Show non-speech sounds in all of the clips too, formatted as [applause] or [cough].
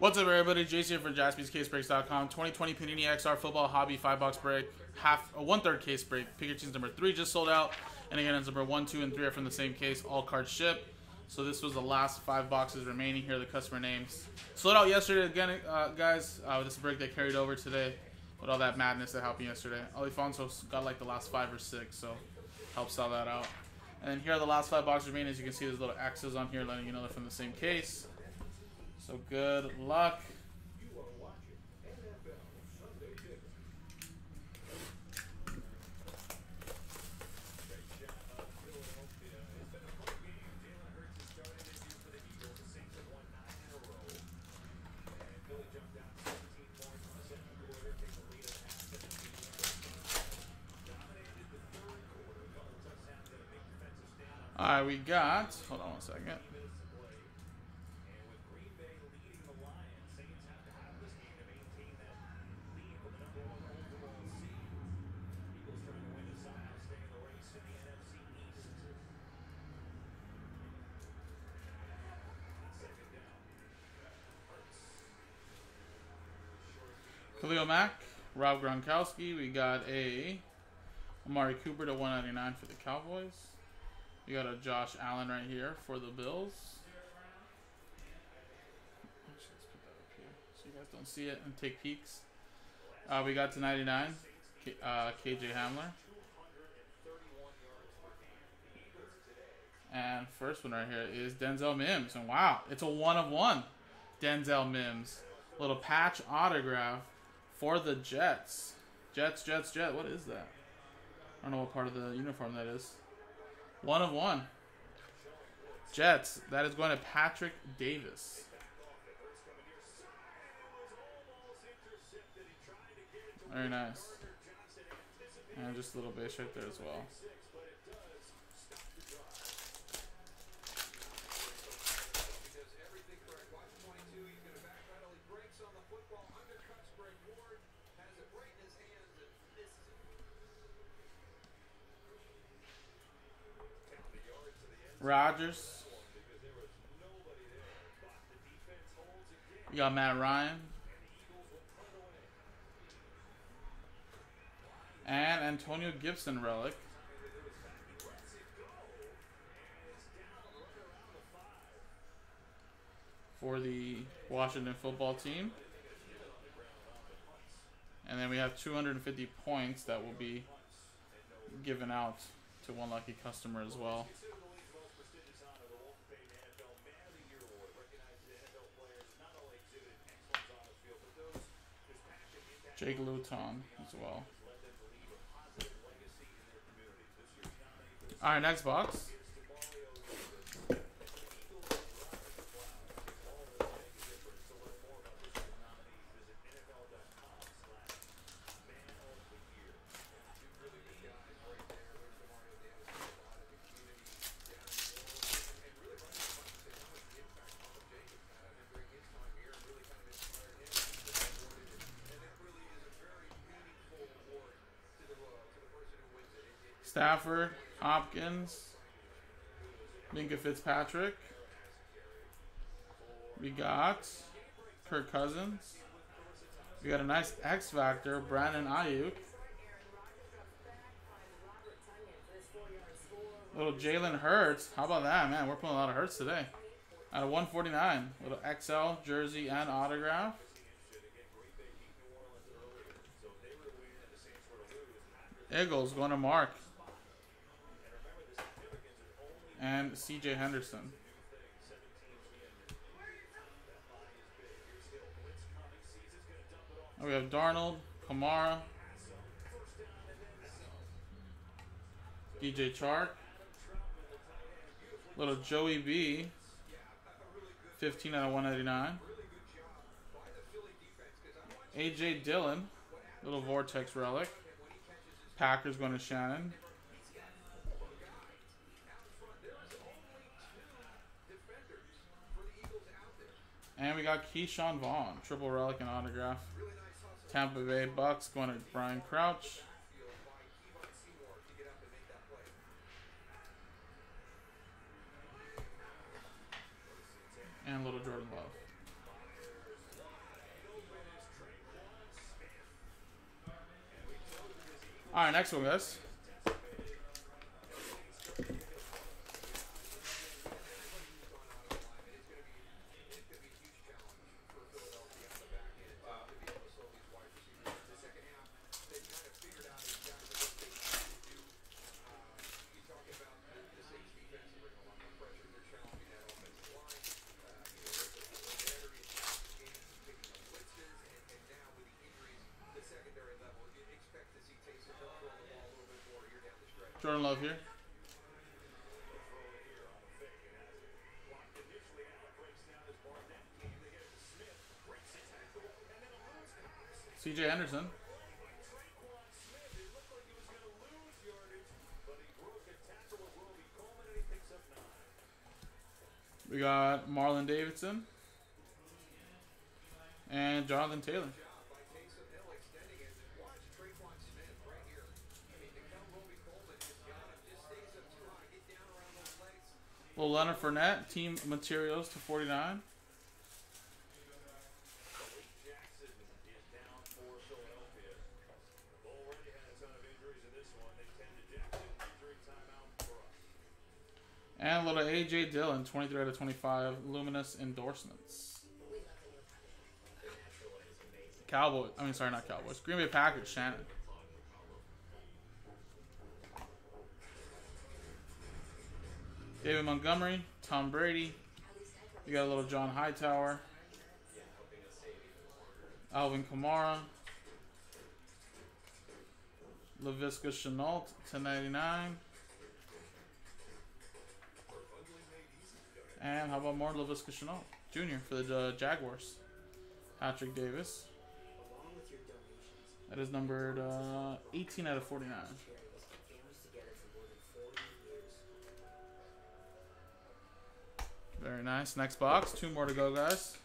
What's up, everybody? Jason here for JaspysCaseBreaks.com. 2020 Panini XR Football Hobby 5-box break. Half a one-third case break. Teams number 3 just sold out. And again, it's number 1, 2, and 3 are from the same case. All cards ship. So this was the last five boxes remaining here. The customer names. Sold out yesterday again, uh, guys. Uh, this break that carried over today with all that madness that happened yesterday. Alfonso got like the last five or six, so help sell that out. And here are the last five boxes remaining. As you can see, there's little X's on here letting you know they're from the same case. So good luck. All right, we got. Hold on one second. Khalil Mack, Rob Gronkowski. We got a Amari Cooper to 199 for the Cowboys. We got a Josh Allen right here for the Bills. Let's put that up here so you guys don't see it and take peeks. Uh, we got to 99, K uh, KJ Hamler. And first one right here is Denzel Mims. And wow, it's a one of one. Denzel Mims. Little patch autograph for the Jets. Jets, Jets, Jet. What is that? I don't know what part of the uniform that is. One of one. Jets. That is going to Patrick Davis. Very nice. And just a little base right there as well. Rodgers. You got Matt Ryan. And Antonio Gibson relic. For the Washington football team. And then we have 250 points that will be given out to one lucky customer as well. Jake Luton as well. All right, next box. Stafford, Hopkins, Minkah Fitzpatrick. We got Kirk Cousins. We got a nice X Factor, Brandon Aiyuk. Little Jalen Hurts. How about that, man? We're pulling a lot of Hurts today. Out of 149. Little XL jersey and autograph. Eagles going to Mark. And CJ Henderson. We have Darnold, Kamara, DJ Chark, little Joey B, 15 out of 199. AJ Dillon, little Vortex relic. Packers going to Shannon. And we got Ke'Shawn Vaughn, triple relic and autograph. Tampa Bay Bucks going to Brian Crouch. And little Jordan Love. All right, next one, guys. Jordan Love here. CJ Anderson. We got Marlon Davidson and Jonathan Taylor. Well, Leonard Fournette, team materials to 49. And a little AJ Dillon, 23 out of 25, luminous endorsements. Cowboy, I mean, sorry, not Cowboys. Green Bay Packers, Shannon. David Montgomery, Tom Brady. You got a little John Hightower. Alvin Kamara. Laviska Shenault, 1099. And how about more Laviska Shenault Jr. for the uh, Jaguars? Patrick Davis. That is numbered uh, 18 out of 49. Very nice. Next box. Two more to go, guys.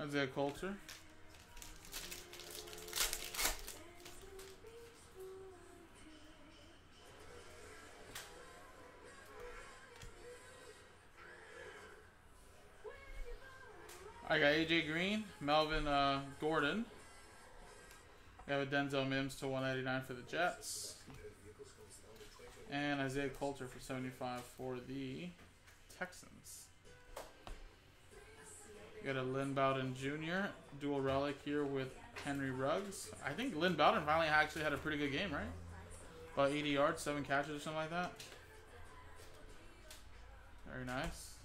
Isaiah Coulter. I got AJ Green, Melvin uh, Gordon. We have a Denzel Mims to 189 for the Jets. And Isaiah Coulter for 75 for the Texans. got a Lynn Bowden Jr. dual relic here with Henry Ruggs. I think Lynn Bowden finally actually had a pretty good game, right? About 80 yards, 7 catches or something like that. Very nice.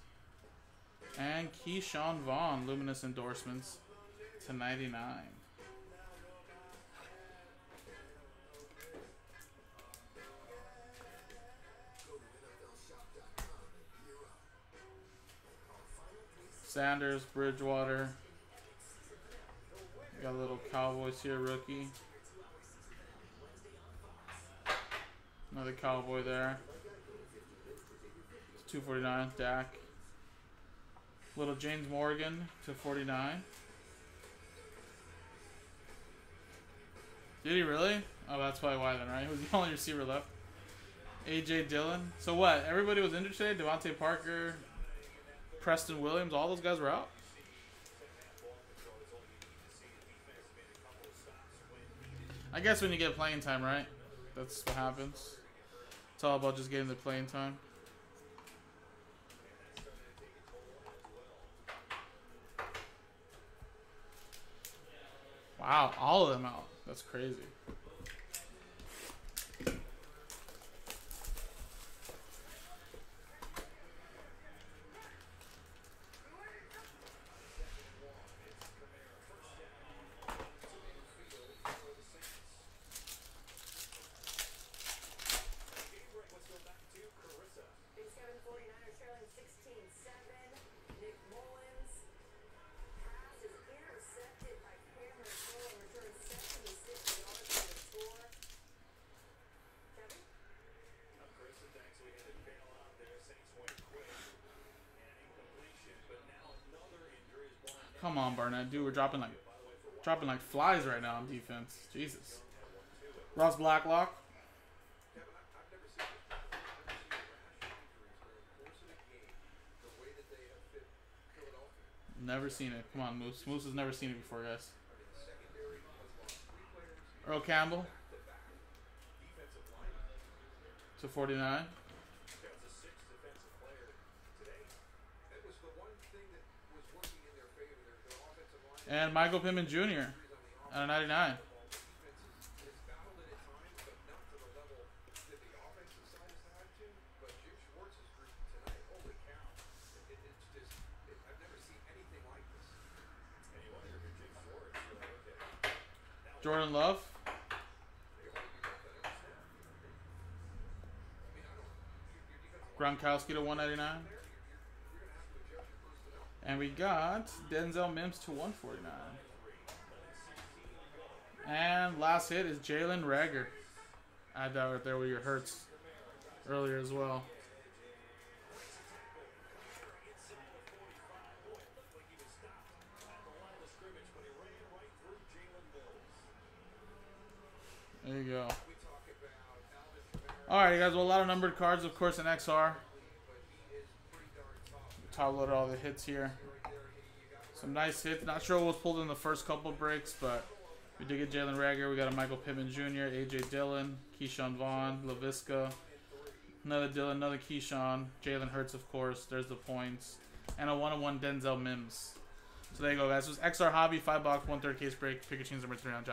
And Ke'Shawn Vaughn, Luminous Endorsements to 99. Sanders, Bridgewater. got a little Cowboys here, rookie. Another Cowboy there. It's 249, Dak. Little James Morgan to 49. Did he really? Oh, that's probably why then, right? He was the [laughs] only receiver left. AJ Dillon. So what? Everybody was injured today? DeVante Parker, Preston Williams, all those guys were out? I guess when you get playing time, right? That's what happens. It's all about just getting the playing time. Wow, all of them out. That's crazy. Come on, Barnett. Dude, we're dropping like Dropping like flies right now on defense. Jesus. Ross Blacklock. Never seen it. Come on, Moose. Moose has never seen it before, guys. Earl Campbell. To 49. And Michael Pittman Jr. at 99. Jordan Love. Gronkowski to 199. And we got Denzel Mims to 149. And last hit is Jalen Reagor. Add that right there with your hurts earlier as well. There you go. Alright, guys. Well, a lot of numbered cards, of course, in XR. Top loaded all the hits here. Some nice hits. Not sure what was pulled in the first couple breaks, but we did get Jalen Reagor. We got a Michael Pittman Jr., A.J. Dillon, Ke'Shawn Vaughn, Laviska, another Dillon, another Ke'Shawn, Jalen Hurts, of course. There's the points. And a one-on-one Denzel Mims. So there you go, guys. This was XR Hobby, 5 box, one-third case break. Pick your teams number 3 on.